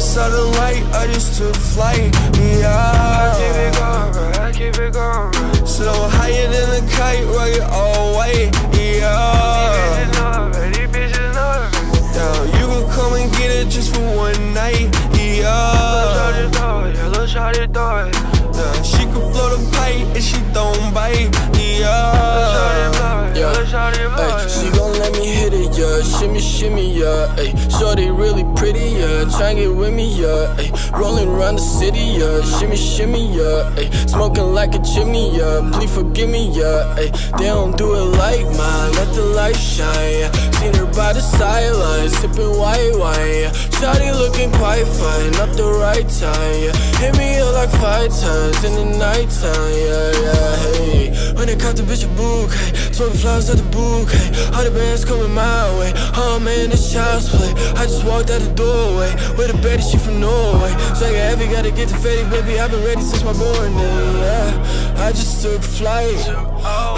Inside light, I just took flight. Yeah. I Keep it going, bro. I keep it going, bro. Slow higher than a kite, rocket all way. Yeah. Bitches know it, these bitches know it. You can come and get it just for one night. Yeah. Shawty throw it, yeah, little shawty throw it. yeah. She can blow the pipe and she don't bite. Shawty Yeah. blow it, yeah, Yeah. little shawty blow it. Shimmy, shimmy, yeah. Ay, shorty really pretty, yeah. Try and get with me, yeah. Ay, rolling around the city, yeah. Shimmy, shimmy, yeah. Ay, smoking like a chimney, yeah. Please forgive me, yeah. Ay, they don't do it like mine. Let the light shine. Yeah. Seen her by the sideline, sipping white wine. Yeah. Shorty looking quite fine, not the right time. Yeah. Hit me up like five times in the nighttime, yeah, yeah. Hey, when they caught the bitch a bouquet, smoking flowers at the bouquet. All the bands coming my way. Oh man, it's child's play. I just walked out the doorway. With a baby, she from Norway. So I heavy, gotta get to fatty, baby. I've been ready since my born day. Yeah, I just took flight.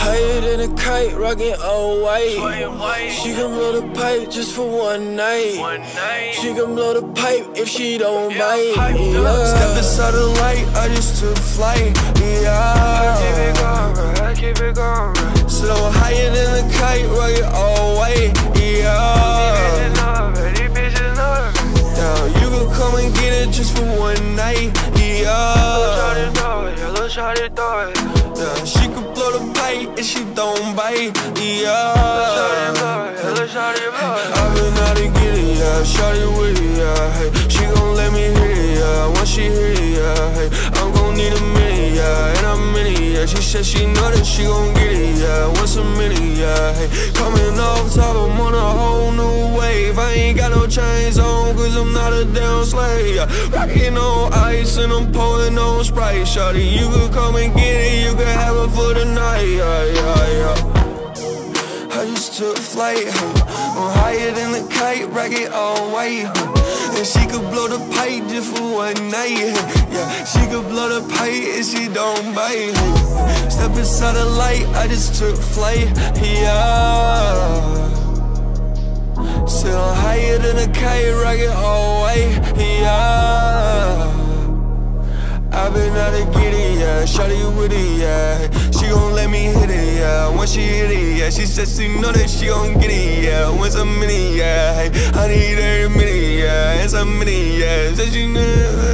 Higher than a kite, rocking all white. She can blow the pipe just for one night. She can blow the pipe if she don't bite. Step inside the light, I just took flight. Yeah. Going, bro. I keep it going, bro. Slow higher than a kite, rocket all way. Yeah. Bitches know it, these bitches know it. Yeah, you can come and get it just for one night. Yeah. It, shawty throw it. Yeah, she could blow the pipe and she don't bite. Yeah. blow it, yeah, little shawty blow. I've been out to get it, yeah. Shawty with it, She said she know that she gon' get it, yeah. Once a minute, yeah. Hey, coming off top, I'm on a whole new wave. I ain't got no chains on, cause I'm not a damn slave. Yeah. Rockin' on ice and I'm pouring on Sprite. Shawty, you could come and get it, you could have it for the night, yeah, yeah, yeah. I just took flight, huh? I'm higher than the kite, rocket all white, huh? And she could blow the pipe just for one night? Yeah, she could blow the pipe and she don't bite? Step inside the light, I just took flight, yeah. Still higher than a kite, rocket all white, yeah. I've been out get it, yeah. Shawty with it, yeah. She gon' let me hit it, yeah. Once she hit it, yeah. She said she know that she gon' get it, yeah. Once a minute, yeah. I need her a minute, yeah. It's a minute, yeah. Said she know.